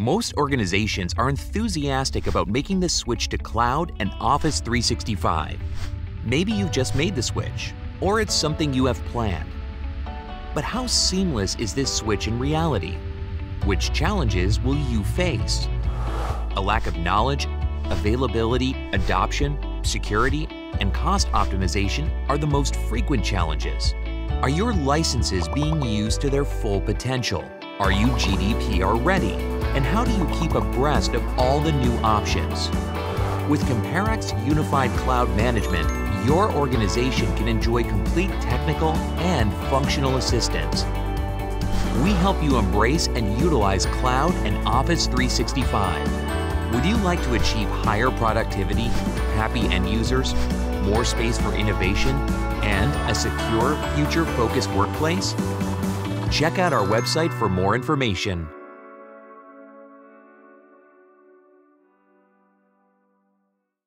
Most organizations are enthusiastic about making the switch to cloud and Office 365. Maybe you've just made the switch, or it's something you have planned. But how seamless is this switch in reality? Which challenges will you face? A lack of knowledge, availability, adoption, security, and cost optimization are the most frequent challenges. Are your licenses being used to their full potential? Are you GDPR ready? And how do you keep abreast of all the new options? With Comparex Unified Cloud Management, your organization can enjoy complete technical and functional assistance. We help you embrace and utilize cloud and Office 365. Would you like to achieve higher productivity, happy end users, more space for innovation, and a secure, future-focused workplace? Check out our website for more information.